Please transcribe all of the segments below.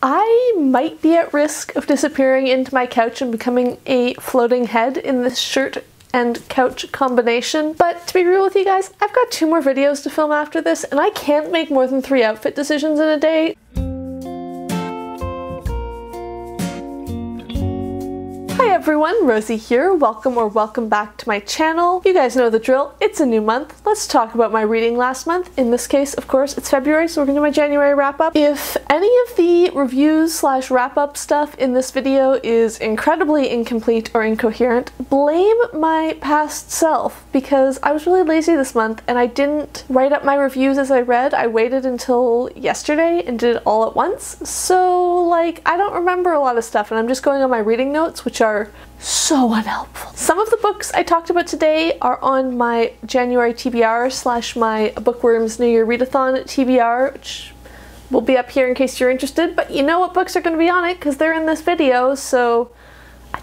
I might be at risk of disappearing into my couch and becoming a floating head in this shirt and couch combination. But to be real with you guys, I've got two more videos to film after this and I can't make more than three outfit decisions in a day. Everyone, Rosie here. Welcome or welcome back to my channel. You guys know the drill. It's a new month. Let's talk about my reading last month. In this case, of course, it's February, so we're gonna do my January wrap up. If any of the reviews slash wrap up stuff in this video is incredibly incomplete or incoherent, blame my past self because I was really lazy this month and I didn't write up my reviews as I read. I waited until yesterday and did it all at once. So like, I don't remember a lot of stuff and I'm just going on my reading notes, which are so unhelpful. Some of the books I talked about today are on my January TBR slash my Bookworms New Year Readathon TBR, which will be up here in case you're interested, but you know what books are going to be on it because they're in this video, so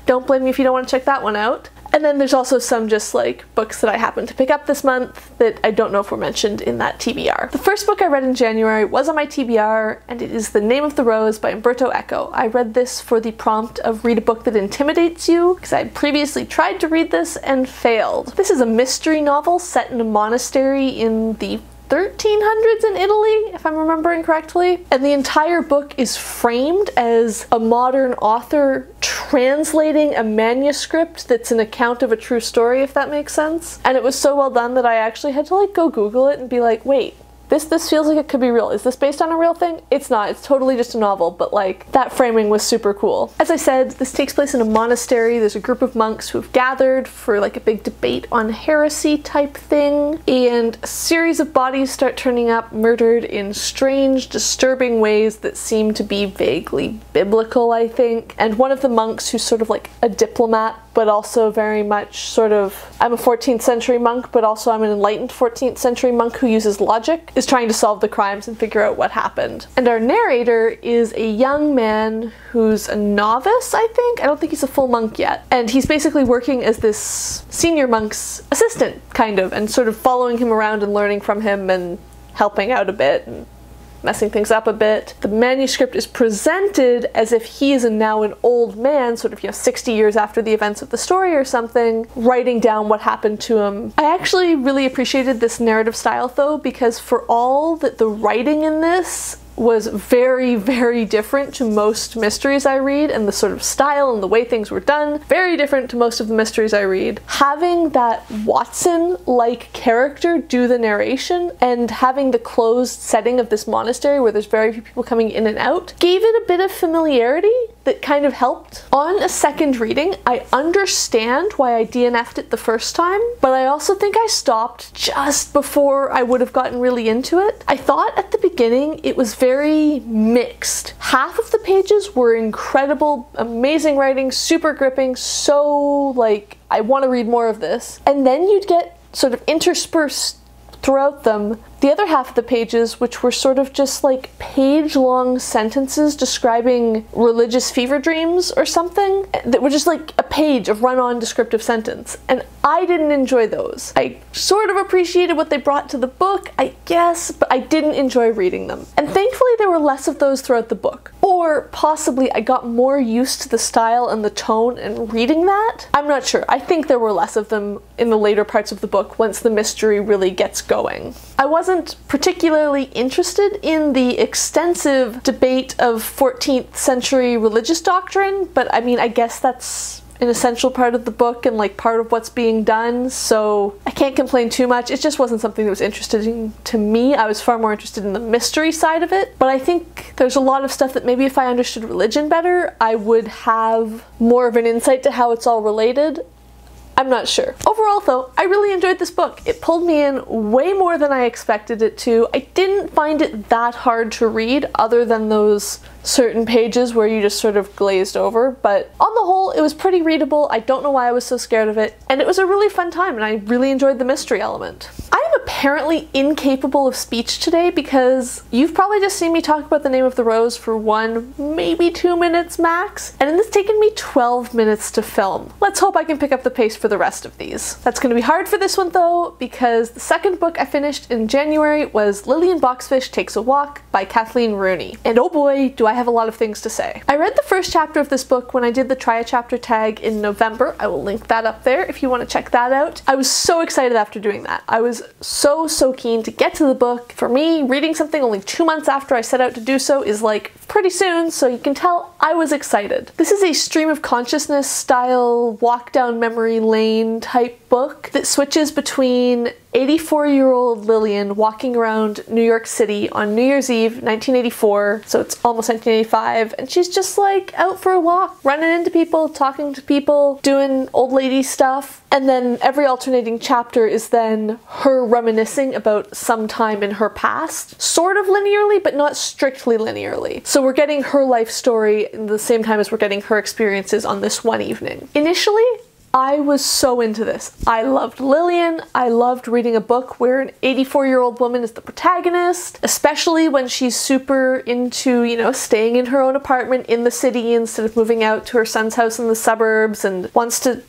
don't blame me if you don't want to check that one out. And then there's also some just like books that I happened to pick up this month that I don't know if were mentioned in that TBR. The first book I read in January was on my TBR and it is The Name of the Rose by Umberto Eco. I read this for the prompt of read a book that intimidates you because I previously tried to read this and failed. This is a mystery novel set in a monastery in the 1300s in Italy, if I'm remembering correctly. And the entire book is framed as a modern author translating a manuscript that's an account of a true story, if that makes sense. And it was so well done that I actually had to like go Google it and be like, wait, this this feels like it could be real. Is this based on a real thing? It's not. It's totally just a novel, but like that framing was super cool. As I said, this takes place in a monastery. There's a group of monks who have gathered for like a big debate on heresy type thing, and a series of bodies start turning up murdered in strange, disturbing ways that seem to be vaguely biblical, I think. And one of the monks who's sort of like a diplomat but also very much sort of I'm a 14th century monk, but also I'm an enlightened 14th century monk who uses logic, is trying to solve the crimes and figure out what happened. And our narrator is a young man who's a novice, I think. I don't think he's a full monk yet. And he's basically working as this senior monk's assistant, kind of, and sort of following him around and learning from him and helping out a bit and messing things up a bit. The manuscript is presented as if he is now an old man, sort of, you know, 60 years after the events of the story or something, writing down what happened to him. I actually really appreciated this narrative style though, because for all that the writing in this was very, very different to most mysteries I read, and the sort of style and the way things were done, very different to most of the mysteries I read. Having that Watson like character do the narration and having the closed setting of this monastery where there's very few people coming in and out gave it a bit of familiarity that kind of helped. On a second reading, I understand why I DNF'd it the first time, but I also think I stopped just before I would have gotten really into it. I thought at the beginning it was very mixed. Half of the pages were incredible, amazing writing, super gripping, so like, I want to read more of this. And then you'd get sort of interspersed throughout them the other half of the pages, which were sort of just like page long sentences describing religious fever dreams or something, that were just like a page of run on descriptive sentence. And I didn't enjoy those. I sort of appreciated what they brought to the book, I guess, but I didn't enjoy reading them. And thankfully, there were less of those throughout the book. Or possibly I got more used to the style and the tone and reading that. I'm not sure. I think there were less of them in the later parts of the book once the mystery really gets going. I wasn't wasn't particularly interested in the extensive debate of 14th century religious doctrine, but I mean, I guess that's an essential part of the book and like part of what's being done, so I can't complain too much. It just wasn't something that was interesting to me. I was far more interested in the mystery side of it, but I think there's a lot of stuff that maybe if I understood religion better, I would have more of an insight to how it's all related I'm not sure. Overall though, I really enjoyed this book. It pulled me in way more than I expected it to. I didn't find it that hard to read other than those certain pages where you just sort of glazed over, but on the whole, it was pretty readable. I don't know why I was so scared of it, and it was a really fun time, and I really enjoyed the mystery element. Apparently incapable of speech today because you've probably just seen me talk about the name of the rose for one, maybe two minutes max, and it's taken me 12 minutes to film. Let's hope I can pick up the pace for the rest of these. That's gonna be hard for this one though, because the second book I finished in January was Lillian Boxfish Takes a Walk by Kathleen Rooney. And oh boy, do I have a lot of things to say. I read the first chapter of this book when I did the try a chapter tag in November. I will link that up there if you want to check that out. I was so excited after doing that. I was so, so so keen to get to the book. For me, reading something only two months after I set out to do so is like pretty soon, so you can tell I was excited. This is a stream of consciousness style walk down memory lane type book that switches between 84 year old Lillian walking around New York City on New Year's Eve 1984, so it's almost 1985, and she's just like out for a walk, running into people, talking to people, doing old lady stuff. And then every alternating chapter is then her reminiscing about some time in her past, sort of linearly, but not strictly linearly. So we're getting her life story in the same time as we're getting her experiences on this one evening. Initially, I was so into this. I loved Lillian. I loved reading a book where an 84 year old woman is the protagonist, especially when she's super into, you know, staying in her own apartment in the city instead of moving out to her son's house in the suburbs and wants to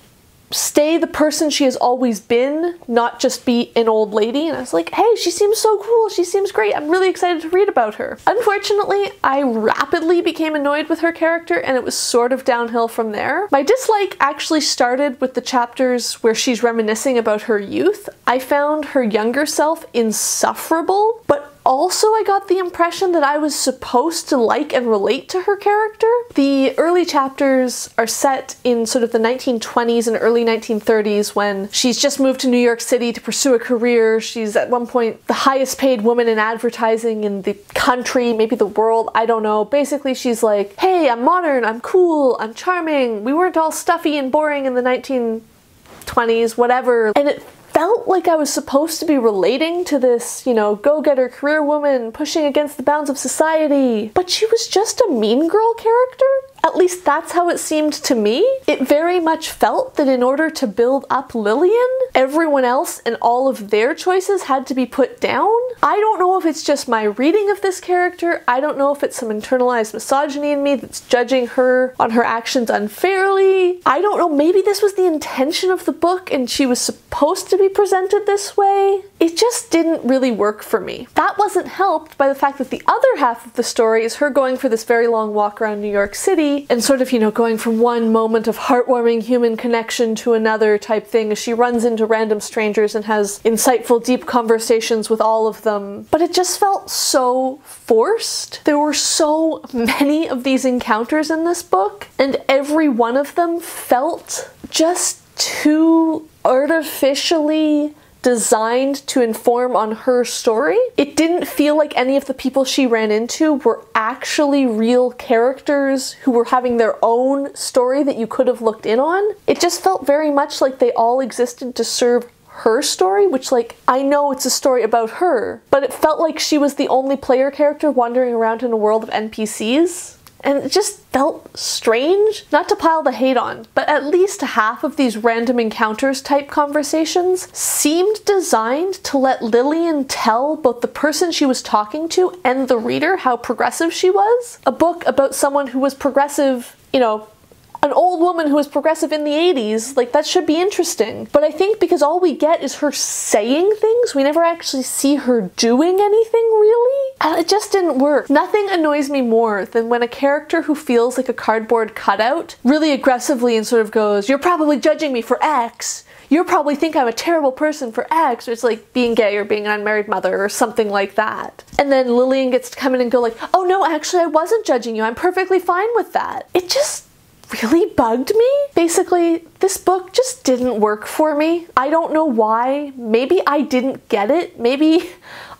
stay the person she has always been, not just be an old lady. And I was like, hey, she seems so cool. She seems great. I'm really excited to read about her. Unfortunately, I rapidly became annoyed with her character and it was sort of downhill from there. My dislike actually started with the chapters where she's reminiscing about her youth. I found her younger self insufferable, but also I got the impression that I was supposed to like and relate to her character. The early chapters are set in sort of the 1920s and early 1930s when she's just moved to New York City to pursue a career. She's at one point the highest paid woman in advertising in the country, maybe the world, I don't know. Basically, she's like, hey, I'm modern, I'm cool, I'm charming. We weren't all stuffy and boring in the 1920s, whatever. And it felt like I was supposed to be relating to this, you know, go getter career woman pushing against the bounds of society. But she was just a mean girl character? At least that's how it seemed to me. It very much felt that in order to build up Lillian, everyone else and all of their choices had to be put down. I don't know if it's just my reading of this character. I don't know if it's some internalized misogyny in me that's judging her on her actions unfairly. I don't know. Maybe this was the intention of the book and she was supposed to be presented this way. It just didn't really work for me. That wasn't helped by the fact that the other half of the story is her going for this very long walk around New York City and sort of, you know, going from one moment of heartwarming human connection to another type thing as she runs into random strangers and has insightful, deep conversations with all of them. But it just felt so forced. There were so many of these encounters in this book, and every one of them felt just too artificially designed to inform on her story. It didn't feel like any of the people she ran into were actually real characters who were having their own story that you could have looked in on. It just felt very much like they all existed to serve her story, which, like, I know it's a story about her, but it felt like she was the only player character wandering around in a world of NPCs and it just felt strange. Not to pile the hate on, but at least half of these random encounters type conversations seemed designed to let Lillian tell both the person she was talking to and the reader how progressive she was. A book about someone who was progressive, you know, an old woman who was progressive in the 80s, like that should be interesting. But I think because all we get is her saying things, we never actually see her doing anything really. And it just didn't work. Nothing annoys me more than when a character who feels like a cardboard cutout really aggressively and sort of goes, You're probably judging me for X you probably think I'm a terrible person for X, or it's like being gay or being an unmarried mother or something like that. And then Lillian gets to come in and go like, oh no, actually I wasn't judging you. I'm perfectly fine with that. It just really bugged me. Basically, this book just didn't work for me. I don't know why. Maybe I didn't get it. Maybe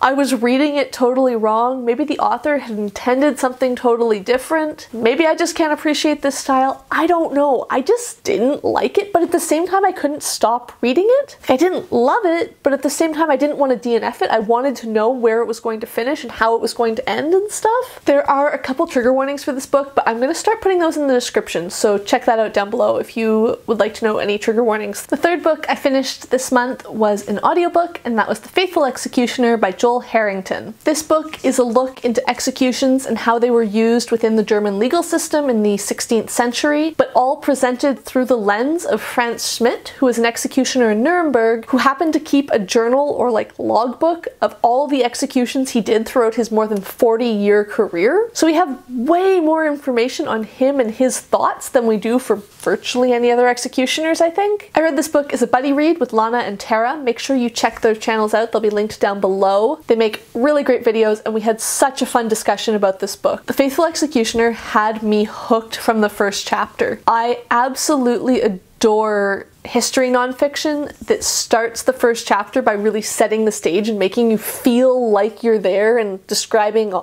I was reading it totally wrong. Maybe the author had intended something totally different. Maybe I just can't appreciate this style. I don't know. I just didn't like it, but at the same time, I couldn't stop reading it. I didn't love it, but at the same time, I didn't want to DNF it. I wanted to know where it was going to finish and how it was going to end and stuff. There are a couple trigger warnings for this book, but I'm going to start putting those in the description, so check that out down below if you would like like to know any trigger warnings. The third book I finished this month was an audiobook, and that was The Faithful Executioner by Joel Harrington. This book is a look into executions and how they were used within the German legal system in the 16th century, but all presented through the lens of Franz Schmidt, who was an executioner in Nuremberg, who happened to keep a journal or like logbook of all the executions he did throughout his more than 40 year career. So we have way more information on him and his thoughts than we do for virtually any other executioners, I think. I read this book as a buddy read with Lana and Tara. Make sure you check their channels out, they'll be linked down below. They make really great videos, and we had such a fun discussion about this book. The Faithful Executioner had me hooked from the first chapter. I absolutely adore history nonfiction that starts the first chapter by really setting the stage and making you feel like you're there and describing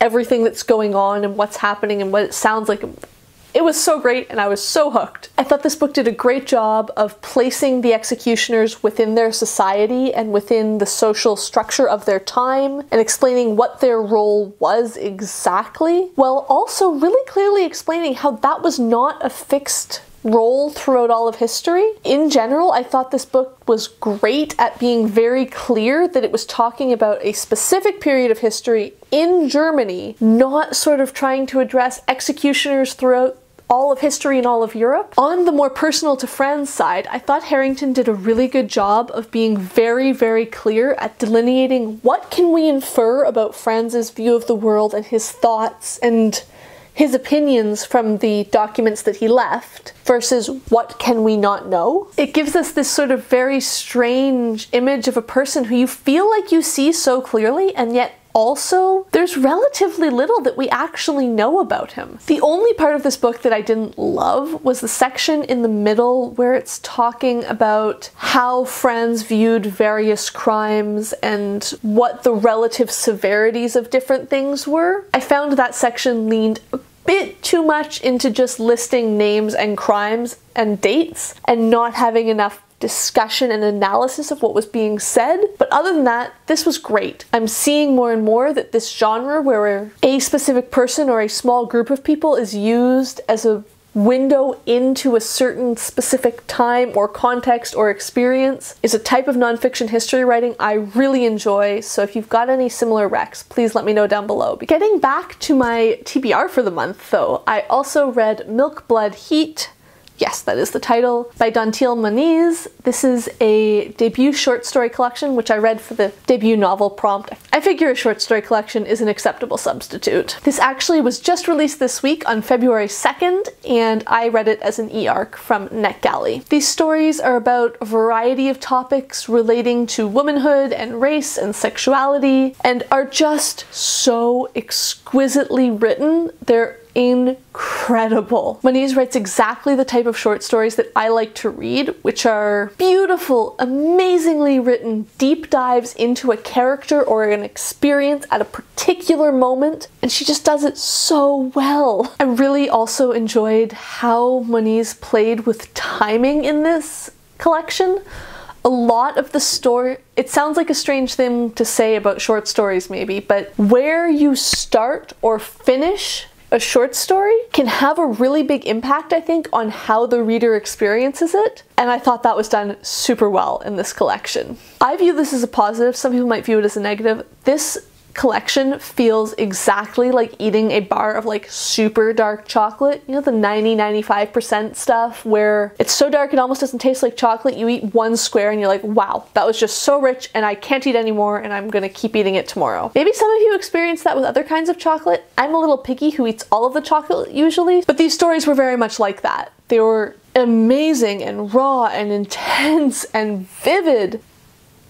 everything that's going on and what's happening and what it sounds like it was so great and I was so hooked. I thought this book did a great job of placing the executioners within their society and within the social structure of their time and explaining what their role was exactly, while also really clearly explaining how that was not a fixed role throughout all of history. In general, I thought this book was great at being very clear that it was talking about a specific period of history in Germany, not sort of trying to address executioners throughout all of history and all of Europe. On the more personal to Franz side, I thought Harrington did a really good job of being very, very clear at delineating what can we infer about Franz's view of the world and his thoughts and his opinions from the documents that he left versus what can we not know. It gives us this sort of very strange image of a person who you feel like you see so clearly and yet also, there's relatively little that we actually know about him. The only part of this book that I didn't love was the section in the middle where it's talking about how Franz viewed various crimes and what the relative severities of different things were. I found that section leaned a bit too much into just listing names and crimes and dates and not having enough discussion and analysis of what was being said. But other than that, this was great. I'm seeing more and more that this genre, where a specific person or a small group of people is used as a window into a certain specific time or context or experience is a type of nonfiction history writing I really enjoy. So if you've got any similar recs, please let me know down below. Getting back to my TBR for the month though, I also read Milk Blood Heat Yes, that is the title, by Dantiel Moniz. This is a debut short story collection, which I read for the debut novel prompt. I figure a short story collection is an acceptable substitute. This actually was just released this week on February 2nd, and I read it as an e-arc from NetGalley. These stories are about a variety of topics relating to womanhood and race and sexuality, and are just so exquisitely written. They're incredible. Moniz writes exactly the type of short stories that I like to read, which are beautiful, amazingly written deep dives into a character or an experience at a particular moment, and she just does it so well. I really also enjoyed how Moniz played with timing in this collection a lot of the story, it sounds like a strange thing to say about short stories maybe, but where you start or finish a short story can have a really big impact, I think, on how the reader experiences it. And I thought that was done super well in this collection. I view this as a positive, some people might view it as a negative. This collection feels exactly like eating a bar of like super dark chocolate. You know, the 90 95% stuff where it's so dark it almost doesn't taste like chocolate. You eat one square and you're like, wow, that was just so rich and I can't eat anymore and I'm gonna keep eating it tomorrow. Maybe some of you experience that with other kinds of chocolate. I'm a little picky who eats all of the chocolate usually, but these stories were very much like that. They were amazing and raw and intense and vivid,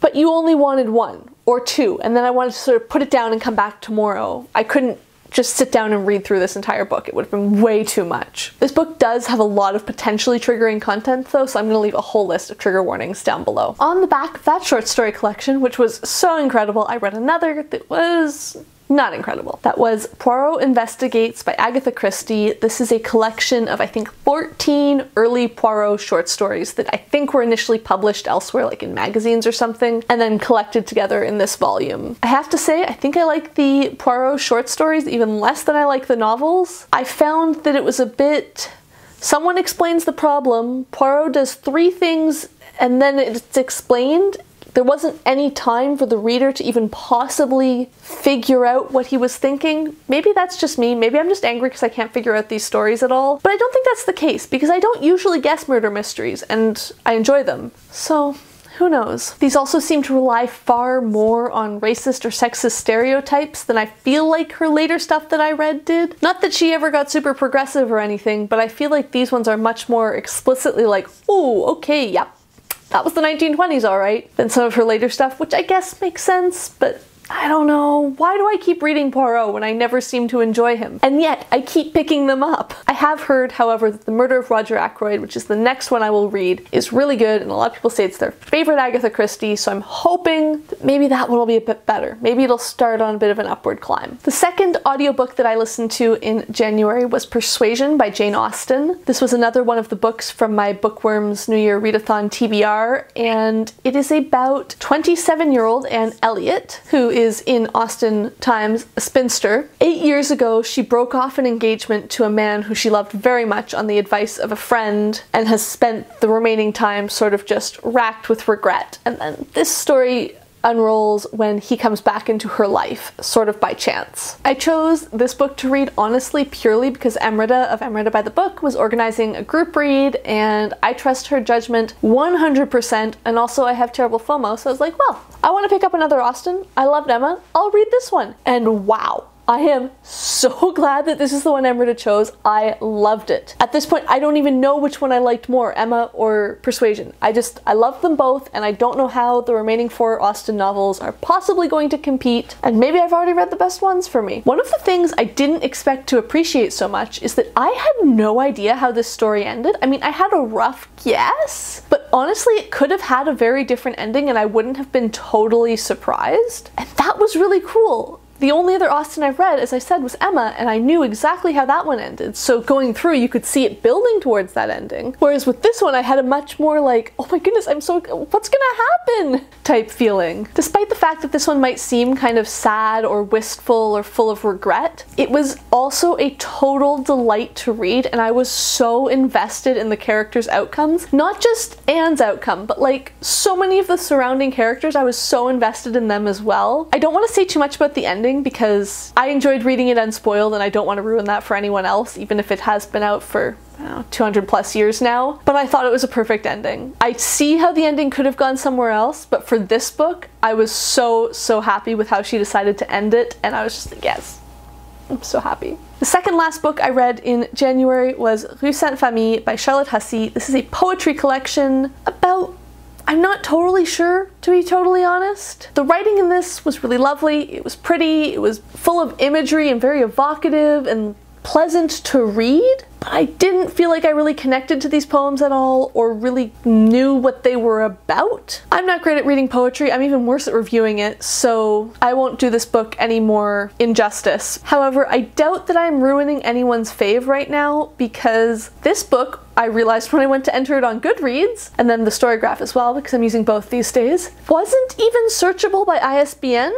but you only wanted one or two, and then I wanted to sort of put it down and come back tomorrow. I couldn't just sit down and read through this entire book. It would have been way too much. This book does have a lot of potentially triggering content though, so I'm gonna leave a whole list of trigger warnings down below. On the back of that short story collection, which was so incredible, I read another that was not incredible. That was Poirot Investigates by Agatha Christie. This is a collection of, I think, 14 early Poirot short stories that I think were initially published elsewhere, like in magazines or something, and then collected together in this volume. I have to say, I think I like the Poirot short stories even less than I like the novels. I found that it was a bit someone explains the problem, Poirot does three things, and then it's explained. There wasn't any time for the reader to even possibly figure out what he was thinking. Maybe that's just me. Maybe I'm just angry because I can't figure out these stories at all. But I don't think that's the case because I don't usually guess murder mysteries and I enjoy them. So who knows? These also seem to rely far more on racist or sexist stereotypes than I feel like her later stuff that I read did. Not that she ever got super progressive or anything, but I feel like these ones are much more explicitly like, oh, okay, yep, that was the 1920s, alright, than some of her later stuff, which I guess makes sense, but I don't know. Why do I keep reading Poirot when I never seem to enjoy him? And yet, I keep picking them up. I have heard, however, that The Murder of Roger Ackroyd, which is the next one I will read, is really good, and a lot of people say it's their favorite Agatha Christie, so I'm hoping that maybe that one will be a bit better. Maybe it'll start on a bit of an upward climb. The second audiobook that I listened to in January was Persuasion by Jane Austen. This was another one of the books from my Bookworms New Year Readathon TBR, and it is about 27 year old Anne Elliot, who is in Austen Times a spinster. Eight years ago, she broke off an engagement to a man who she loved very much on the advice of a friend and has spent the remaining time sort of just racked with regret. And then this story unrolls when he comes back into her life, sort of by chance. I chose this book to read honestly purely because Emrita of Emrita by the Book was organizing a group read and I trust her judgment 100% and also I have terrible FOMO so I was like, well, I want to pick up another Austen. I loved Emma. I'll read this one. And wow, I am so glad that this is the one Emrita chose. I loved it. At this point, I don't even know which one I liked more, Emma or Persuasion. I just, I love them both, and I don't know how the remaining four Austen novels are possibly going to compete, and maybe I've already read the best ones for me. One of the things I didn't expect to appreciate so much is that I had no idea how this story ended. I mean, I had a rough guess, but honestly, it could have had a very different ending and I wouldn't have been totally surprised. And that was really cool. The only other Austen I've read, as I said, was Emma, and I knew exactly how that one ended. So going through, you could see it building towards that ending. Whereas with this one, I had a much more like, oh my goodness, I'm so, what's gonna happen type feeling. Despite the fact that this one might seem kind of sad or wistful or full of regret, it was also a total delight to read, and I was so invested in the characters' outcomes. Not just Anne's outcome, but like so many of the surrounding characters, I was so invested in them as well. I don't want to say too much about the ending ending because I enjoyed reading it unspoiled and I don't want to ruin that for anyone else, even if it has been out for know, 200 plus years now. But I thought it was a perfect ending. I see how the ending could have gone somewhere else, but for this book, I was so, so happy with how she decided to end it, and I was just like, yes, I'm so happy. The second last book I read in January was Rue Sainte Famille by Charlotte Hussey. This is a poetry collection about I'm not totally sure, to be totally honest. The writing in this was really lovely. It was pretty, it was full of imagery and very evocative and pleasant to read, I didn't feel like I really connected to these poems at all or really knew what they were about. I'm not great at reading poetry, I'm even worse at reviewing it, so I won't do this book any more injustice. However, I doubt that I'm ruining anyone's fave right now because this book I realized when I went to enter it on Goodreads, and then the Storygraph as well, because I'm using both these days, wasn't even searchable by ISBN.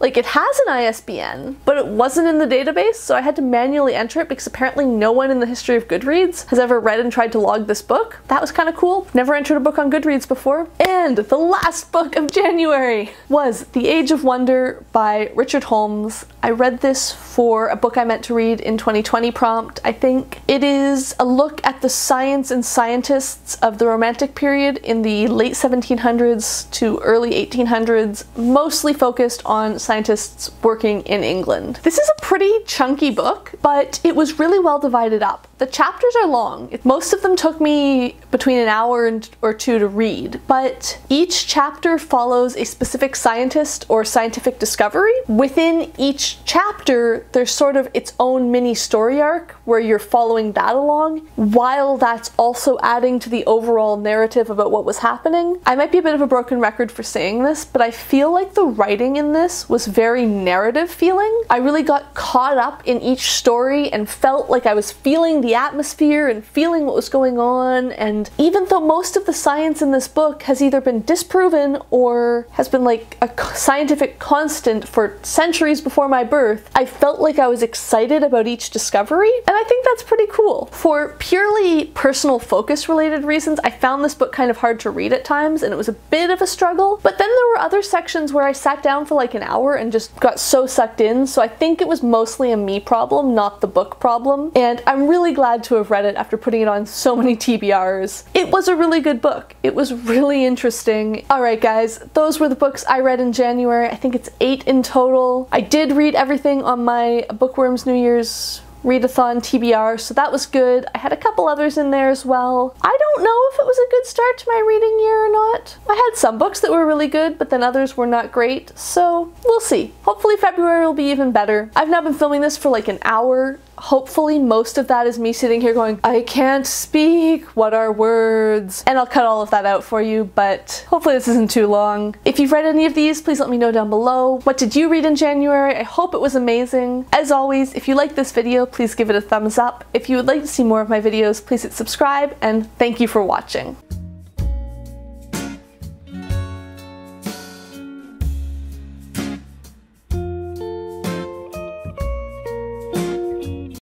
Like it has an ISBN, but it wasn't in the database, so I had to manually enter it because apparently no one in the history of Goodreads has ever read and tried to log this book. That was kind of cool. Never entered a book on Goodreads before. And the last book of January was The Age of Wonder by Richard Holmes. I read this for a book I meant to read in 2020 prompt, I think. It is a look at the science and scientists of the Romantic period in the late 1700s to early 1800s, mostly focused on scientists working in England. This is a pretty chunky book, but it was really well divided up. The chapters are long. Most of them took me between an hour and, or two to read, but each chapter follows a specific scientist or scientific discovery. Within each chapter, there's sort of its own mini story arc where you're following that along, while that's also adding to the overall narrative about what was happening. I might be a bit of a broken record for saying this, but I feel like the writing in this was was very narrative feeling. I really got caught up in each story and felt like I was feeling the atmosphere and feeling what was going on. And even though most of the science in this book has either been disproven or has been like a scientific constant for centuries before my birth, I felt like I was excited about each discovery. And I think that's pretty cool. For purely personal focus related reasons, I found this book kind of hard to read at times and it was a bit of a struggle. But then there were other sections where I sat down for like an hour and just got so sucked in. So I think it was mostly a me problem, not the book problem. And I'm really glad to have read it after putting it on so many TBRs. It was a really good book. It was really interesting. Alright guys, those were the books I read in January. I think it's eight in total. I did read everything on my Bookworms New Year's readathon TBR, so that was good. I had a couple others in there as well. I don't know if it was a good start to my reading year or not. I had some books that were really good, but then others were not great, so we'll see. Hopefully February will be even better. I've now been filming this for like an hour hopefully most of that is me sitting here going, I can't speak, what are words? And I'll cut all of that out for you, but hopefully this isn't too long. If you've read any of these, please let me know down below. What did you read in January? I hope it was amazing. As always, if you like this video, please give it a thumbs up. If you would like to see more of my videos, please hit subscribe, and thank you for watching.